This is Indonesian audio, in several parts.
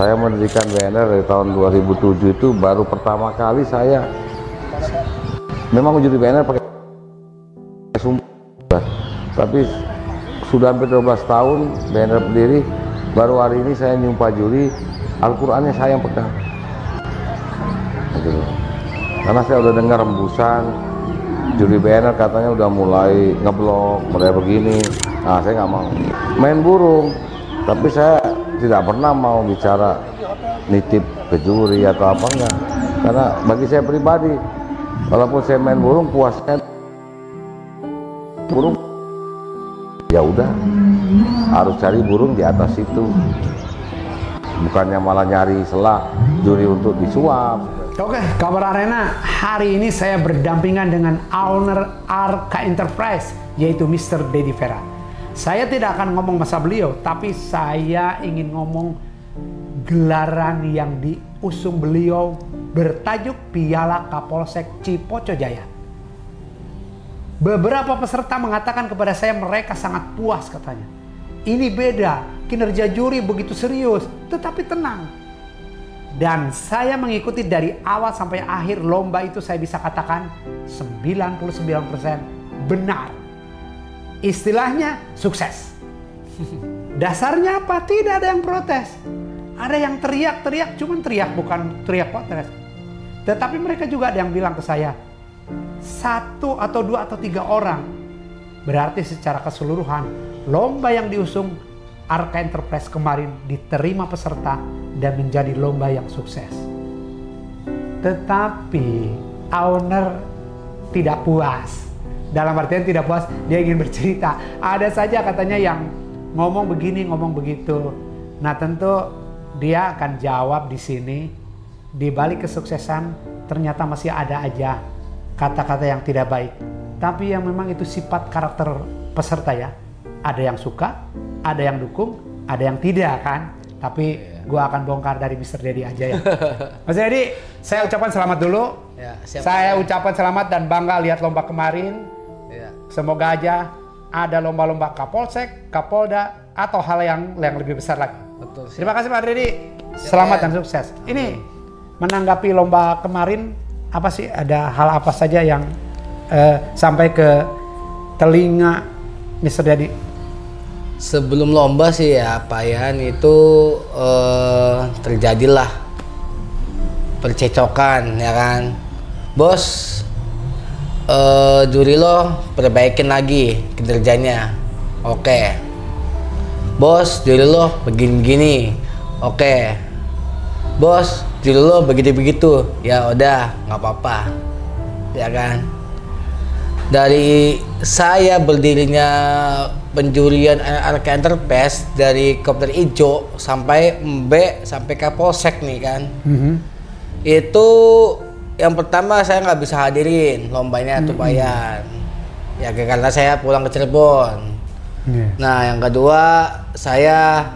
Saya mendirikan BNR dari tahun 2007 itu baru pertama kali saya memang juri BNR pakai sumpah. Tapi sudah hampir 12 tahun BNR berdiri, baru hari ini saya nyumpah juri Al-Qur'annya saya yang pegang. Gitu. Karena saya udah dengar rembusan juri BNR katanya udah mulai ngeblok, mulai begini. Nah, saya nggak mau. Main burung, tapi saya tidak pernah mau bicara nitip ke juri atau apa enggak. Karena bagi saya pribadi, walaupun saya main burung puasnya burung ya udah harus cari burung di atas itu bukannya malah nyari selah juri untuk disuap Oke, kabar arena hari ini saya berdampingan dengan owner Arka Enterprise yaitu Mr. Dedi Vera. Saya tidak akan ngomong masa beliau, tapi saya ingin ngomong gelaran yang diusung beliau bertajuk Piala Kapolsek Cipoco Jaya. Beberapa peserta mengatakan kepada saya mereka sangat puas katanya. Ini beda, kinerja juri begitu serius, tetapi tenang. Dan saya mengikuti dari awal sampai akhir lomba itu saya bisa katakan 99% benar. Istilahnya sukses. Dasarnya apa? Tidak ada yang protes. Ada yang teriak-teriak, cuman teriak bukan teriak protes. Tetapi mereka juga ada yang bilang ke saya, satu atau dua atau tiga orang. Berarti secara keseluruhan, lomba yang diusung Arka Enterprise kemarin diterima peserta dan menjadi lomba yang sukses. Tetapi owner tidak puas. Dalam artian tidak puas, dia ingin bercerita. Ada saja katanya yang ngomong begini, ngomong begitu. Nah tentu dia akan jawab di sini. Di balik kesuksesan ternyata masih ada aja kata-kata yang tidak baik. Tapi yang memang itu sifat karakter peserta ya. Ada yang suka, ada yang dukung, ada yang tidak kan. Tapi gua akan bongkar dari Mr. Dedi aja ya. Mas Dedi, saya ucapkan selamat dulu. Ya, siap, saya ucapkan selamat dan bangga lihat lomba kemarin. Ya. Semoga aja ada lomba-lomba Kapolsek, Kapolda, atau hal yang yang lebih besar lagi. Betul. siap. Terima kasih Pak Dedi. Selamat ya. dan sukses. Ini menanggapi lomba kemarin apa sih ada hal apa saja yang eh, sampai ke telinga Mr. Dedi? Sebelum lomba sih ya Pak Yan itu eh, terjadilah percecokan ya kan. Bos eh, juri lo perbaikin lagi kinerjanya. Oke. Bos juri lo begini-begini. Oke. Bos juri lo begitu-begitu. Ya udah nggak apa-apa. Ya kan dari saya berdirinya penjurian Arka Enterprise dari Kopter Ijo sampai Mbe sampai Kapolsek nih kan itu yang pertama saya nggak bisa hadirin lombanya tuh Payan ya karena saya pulang ke Cirebon Iya. nah yang kedua saya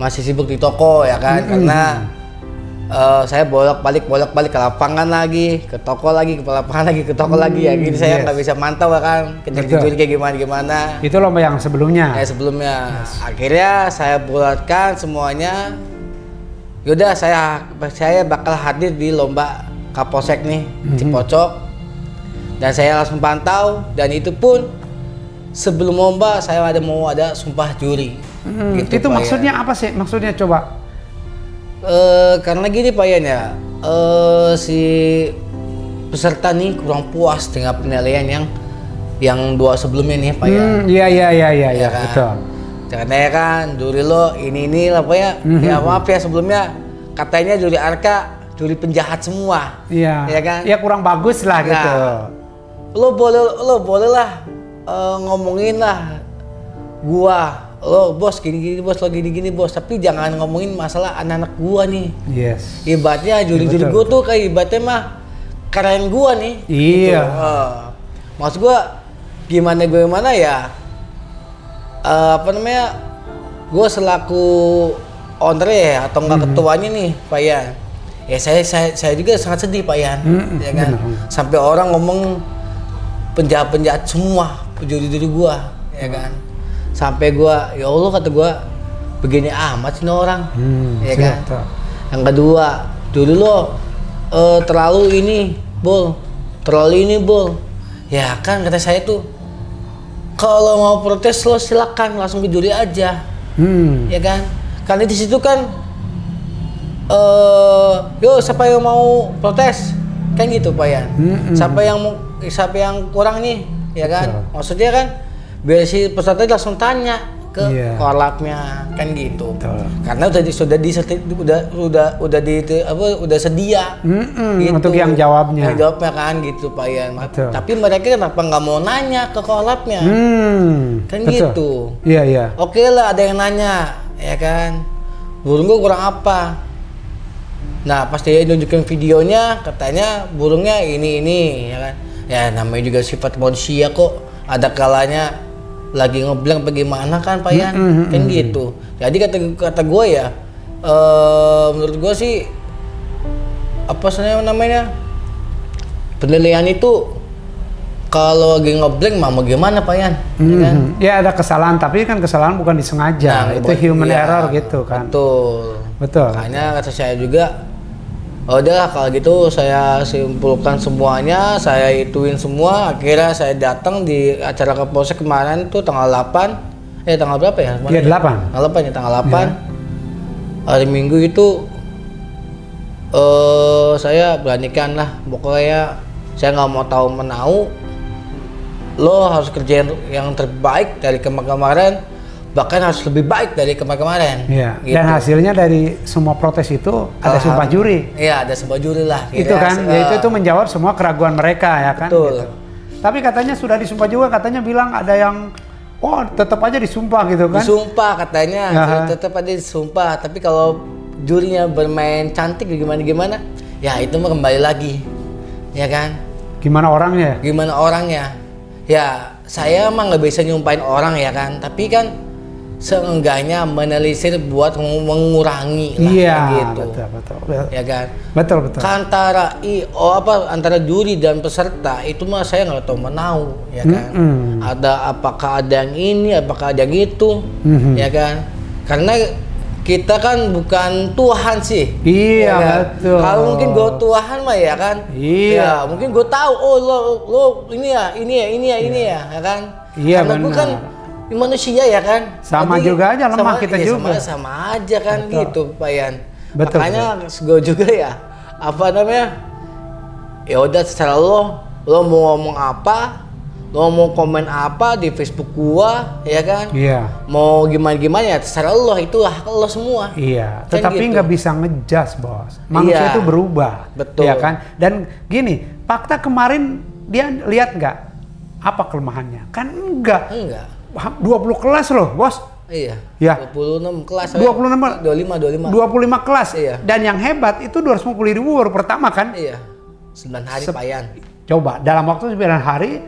masih sibuk di toko ya kan karena eh, saya bolak-balik bolak-balik ke lapangan lagi, ke toko lagi, ke lapangan lagi, ke toko lagi ya. Jadi saya yes. nggak bisa mantau ya kan, kejar kayak gimana gimana. Itu lomba yang sebelumnya. Kayak sebelumnya. Akhirnya saya bulatkan semuanya. Yaudah saya saya bakal hadir di lomba Kapolsek nih Cipocok. Dan saya langsung pantau dan itu pun sebelum lomba saya ada mau ada sumpah juri. Hmm, Gitu, itu Pak, ya. maksudnya apa sih? Maksudnya coba. Eh, karena gini Pak Yan ya, eh, si peserta nih kurang puas dengan penilaian yang yang dua sebelumnya nih Pak Yan. Hmm, iya iya iya iya Ya ya, kan? betul. Karena ya kan, juri lo ini ini lah Pak ya. Mhm. Ya maaf ya sebelumnya katanya juri Arka juri penjahat semua. Iya. Ya kan? Ya kurang bagus lah gitu. Nah, Lo boleh lo boleh lah eh, ngomongin lah gua lo bos gini gini bos lo gini gini bos tapi jangan ngomongin masalah anak-anak gua nih Yes. ibaratnya juri-juri betul. gue tuh kayak ibaratnya mah keren gua nih Iya. gitu. Eh, maksud gua gimana gue gimana ya eh, apa namanya gue selaku owner ya atau enggak Mm-hmm. ketuanya nih Pak Yan ya saya saya saya juga sangat sedih Pak Yan. Mm-mm, ya kan? benar. sampai orang ngomong penjahat-penjahat semua juri-juri gua ya kan? Sampai gua ya Allah kata gua begini amat sih orang Hmm, ya kan? Betul. yang kedua dulu lo eh, terlalu ini bol. Terlalu ini bol. Ya kan kata saya tuh kalau mau protes lo silakan langsung ke juri aja. Hmm. ya kan? Karena di situ kan eh yo siapa yang mau protes kan gitu pak ya Mm-mm. siapa yang mau siapa yang kurang nih ya kan Betul. maksudnya kan biar si peserta langsung tanya ke Iya. korlapnya kan gitu Betul. karena udah di, sudah di udah udah udah di apa udah sedia Mm-mm, untuk yang jawabnya. yang jawabnya kan gitu pak Ian Betul. tapi mereka kenapa nggak mau nanya ke korlapnya Hmm. kan betul. gitu Iya, iya. Oke lah ada yang nanya, ya kan? Burung gua kurang apa? Nah pas dia nunjukin videonya, katanya burungnya ini ini, ya kan? Ya namanya juga sifat manusia kok. Ada kalanya lagi ngebleng bagaimana kan Pak Yan? Mm-mm, Kan gitu. Jadi kata kata gue ya, eh, menurut gue sih apa sebenarnya namanya penilaian itu kalau lagi ngeblank mah mau gimana Pak Yan? Ya kan? Mhm. Ya ada kesalahan, tapi kan kesalahan bukan disengaja. Nah, itu buat- human iya, error gitu kan. Betul. Betul. Makanya kata saya juga, udah kalau gitu saya simpulkan semuanya, saya ituin semua. Akhirnya saya datang di acara Kapolsek kemarin tuh tanggal 8. Eh tanggal berapa ya? Kemarin Iya, ya? 8. Tanggal 8 ya, tanggal 8. Hari Minggu itu eh saya beranikan lah pokoknya saya nggak mau tahu menau lo harus kerjain yang terbaik dari kemarin-kemarin bahkan harus lebih baik dari kemarin-kemarin Iya. Gitu. Dan hasilnya dari semua protes itu ada Alham- sumpah juri. Iya, ada sebuah juri lah. itu Kira- kan, ya itu tuh menjawab semua keraguan mereka ya kan. Betul. gitu. Tapi katanya sudah disumpah juga, katanya bilang ada yang, oh tetap aja disumpah gitu kan. Disumpah katanya, Aha. tetap ada disumpah. Tapi kalau jurinya bermain cantik gimana gimana, ya itu mah kembali lagi, ya kan? Gimana orangnya? Gimana orangnya? Ya saya mah nggak bisa nyumpain orang ya kan, tapi kan seenggaknya menelisir buat mengurangi lah Iya, gitu, betul, betul, betul, ya kan? betul, betul. Antara i, oh apa antara juri dan peserta itu mah saya nggak tahu menau ya kan. Mm-mm. Ada apakah ada yang ini, apakah ada yang itu, Mhm. ya kan? Karena kita kan bukan Tuhan sih. Iya, ya kan? betul. Kalau mungkin gue Tuhan mah ya kan. Iya. Ya, mungkin gue tahu oh lo lo ini ya, ini ya, ini ya, ini ya, ya kan? Iya, Karena gue benar. kan manusia ya kan. Sama juga aja, lemah kita iya, juga. Sama, sama aja kan Betul. gitu, Pak Yan. Betul, Makanya gue juga ya apa namanya? Ya udah secara lo, lo mau ngomong apa, lo mau komen apa di Facebook gua, ya kan? Iya, Mau gimana gimana ya terserah lo itu hak lo semua. iya. Kan Tetapi gitu. nggak bisa ngejudge bos. Manusia Iya. itu berubah, Betul. ya kan? Dan gini, fakta kemarin dia lihat nggak apa kelemahannya? Kan enggak. Enggak. Wah, 20 kelas loh, bos. Iya. Ya. 26 kelas. 26 25 25. 25 kelas. Iya. Dan yang hebat itu 250 ribu baru pertama kan? Iya. 9 hari Sep- payan. Coba dalam waktu 9 hari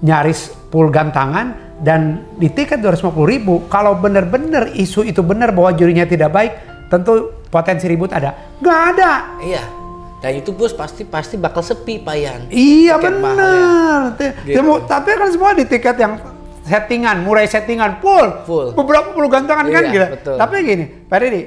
nyaris full gantangan dan di tiket 250 ribu. Kalau benar-benar isu itu benar bahwa jurinya tidak baik, tentu potensi ribut ada. Nggak ada. Iya. Dan itu bos pasti pasti bakal sepi payan. Iya mahal benar. Gitu. Tapi kan semua di tiket yang settingan, mulai settingan full. Full. Beberapa puluh gantangan kan Iya, gila. betul. Tapi gini, Pak Deddy,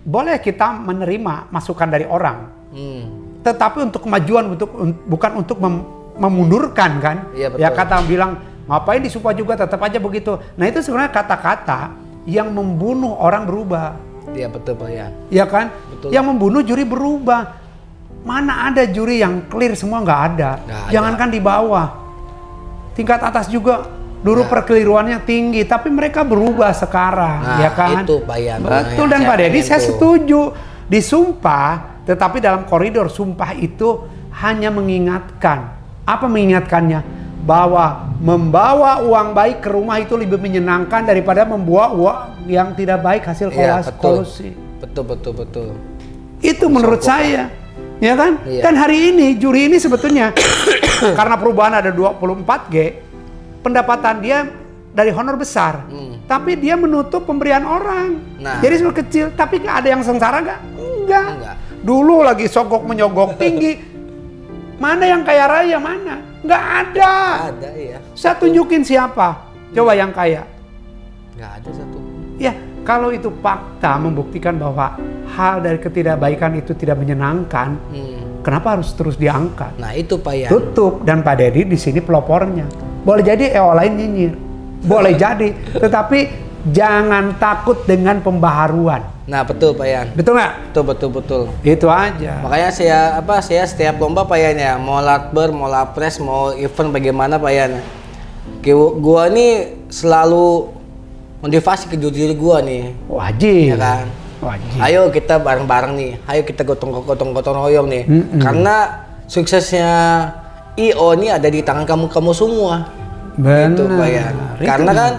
boleh kita menerima masukan dari orang, Hmm. tetapi untuk kemajuan untuk un- bukan untuk mem- memundurkan kan? Iya, betul. Ya kata bilang ngapain disumpah juga tetap aja begitu. Nah itu sebenarnya kata-kata yang membunuh orang berubah. Iya betul payan. Ya kan? Betul. Yang membunuh juri berubah. Mana ada juri yang clear semua nggak ada. Ada. Jangankan di bawah. Tingkat atas juga dulu Nah. perkeliruannya tinggi, tapi mereka berubah sekarang, Nah, ya kan? itu. Betul dan Pak Deddy saya setuju. Disumpah, tetapi dalam koridor sumpah itu hanya mengingatkan. Apa mengingatkannya? Bahwa membawa uang baik ke rumah itu lebih menyenangkan daripada membawa uang yang tidak baik hasil Iya kolas- betul. kolusi. Betul betul betul. Itu menurut saya. Ya kan? Iya. Dan hari ini juri ini sebetulnya karena perubahan ada 24G, pendapatan dia dari honor besar. Hmm. Tapi dia menutup pemberian orang. Nah. Jadi sebenarnya kecil, tapi nggak ada yang sengsara nggak? Enggak. Enggak. Dulu lagi sogok menyogok tinggi. mana yang kaya raya mana? Nggak ada. Ada iya. Saya tunjukin siapa. Coba yang kaya. Nggak ada satu. Ya, Kalau itu fakta membuktikan bahwa hal dari ketidakbaikan itu tidak menyenangkan, Hmm. kenapa harus terus diangkat? Nah itu Pak Yan. Tutup dan Pak Dedi di sini pelopornya. Boleh jadi EO lain nyinyir. Boleh jadi, tetapi jangan takut dengan pembaharuan. Nah betul Pak Yan. Betul nggak? Betul betul betul. Itu aja. Makanya saya apa saya setiap lomba Pak Yan ya, mau latber, mau lapres, mau event bagaimana Pak Yan. Gua nih selalu motivasi ke diri gua nih. Wajib. Ya kan? Wajib. Ayo kita bareng-bareng nih. Ayo kita gotong-gotong gotong royong nih. Mm-mm. Karena suksesnya IO ini ada di tangan kamu-kamu semua. Benar. Gitu. Itu Karena kan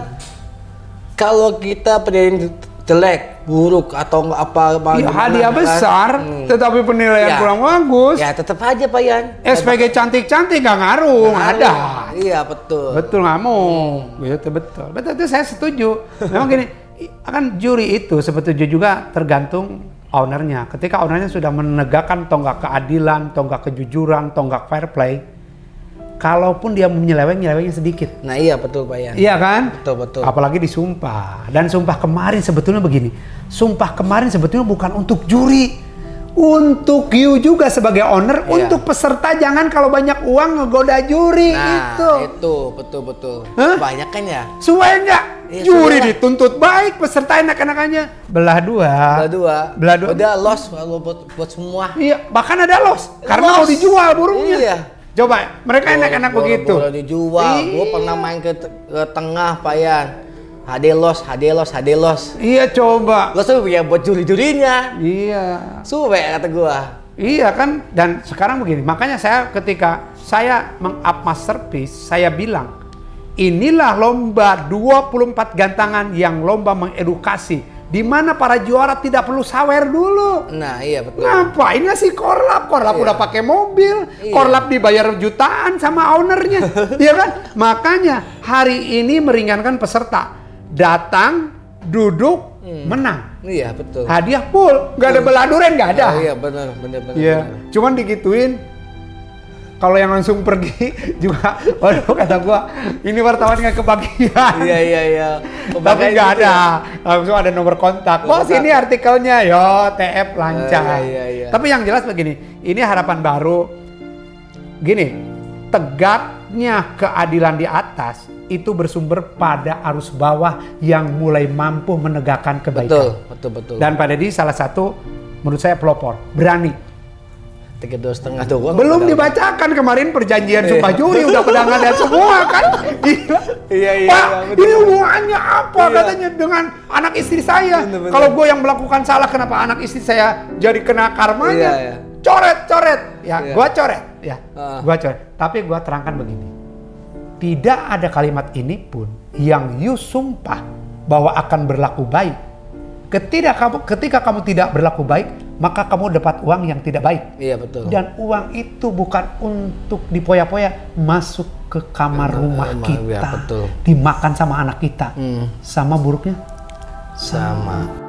kalau kita penilaian jelek, buruk atau apa apa gimana, hadiah kan? besar, Hmm. tetapi penilaian Ya. kurang bagus. Ya tetap aja Pak Yan. SPG cantik-cantik nggak ngaruh, nggak ada. Iya betul. Betul nggak mau, betul betul. Betul itu saya setuju. Memang gini, i- kan juri itu sebetulnya juga tergantung ownernya. Ketika ownernya sudah menegakkan tonggak keadilan, tonggak kejujuran, tonggak fair play, kalaupun dia menyeleweng, nyelewengnya sedikit. Nah iya betul Pak Yan. Iya kan? Betul betul. Apalagi disumpah. Dan sumpah kemarin sebetulnya begini. Sumpah kemarin sebetulnya bukan untuk juri. Untuk you juga sebagai owner, Iya. untuk peserta jangan kalau banyak uang ngegoda juri Nah itu. itu betul betul. Hah? Banyak kan ya. Suai nggak? Iya, juri dituntut baik, peserta enak-enakannya belah dua. Belah dua. Belah dua. Udah loss buat buat semua. Iya, bahkan ada loss karena Loss. mau dijual burungnya. Iya. Coba, mereka enak-enak begitu. bola dijual. Gue pernah main ke, ke tengah Pak Yan. HD loss, HD loss, HD loss. Iya, coba. Lo tuh ya buat juri-jurinya. Iya. Suwe kata gua. Iya kan, dan sekarang begini, makanya saya ketika saya meng-up masterpiece, saya bilang, inilah lomba 24 gantangan yang lomba mengedukasi, di mana para juara tidak perlu sawer dulu. Nah iya betul. Ngapain ngasih korlap? Korlap Iya. udah pakai mobil, Iya. korlap dibayar jutaan sama ownernya, Iya kan? Makanya hari ini meringankan peserta, datang, duduk, menang. Iya betul. Hadiah full, nggak ada beladuren, nggak ada. Oh, iya benar benar benar. Iya, cuman digituin. Kalau yang langsung pergi juga, waduh kata gua, ini wartawan nggak kebagian. Iya iya iya. Tapi nggak gitu ada, ya. langsung ada nomor kontak. Bos ini artikelnya, yo TF lancar. Eh, iya, iya. Tapi yang jelas begini, ini harapan baru. Gini, tegaknya keadilan di atas itu bersumber pada arus bawah yang mulai mampu menegakkan kebaikan. Betul betul betul. Dan pada di salah satu menurut saya pelopor, berani. Tiga dua setengah doang. Belum dibacakan kemarin perjanjian sumpah juri udah pada ngeliat semua kan. Gila. Iya, iya, Pak, iya, ini hubungannya apa Iya. katanya dengan anak istri saya? Kalau gue yang melakukan salah kenapa anak istri saya jadi kena karmanya? Iya, iya. Coret, coret. Ya, Iya. gua coret. Ya, Ah. gua coret. Tapi gua terangkan begini. Tidak ada kalimat ini pun yang you sumpah bahwa akan berlaku baik. Ketika kamu ketika kamu tidak berlaku baik, maka kamu dapat uang yang tidak baik. Iya betul. Dan uang itu bukan untuk dipoya-poya masuk ke kamar rumah rumah, kita, ya, betul. dimakan sama anak kita, Hmm. sama buruknya Sama.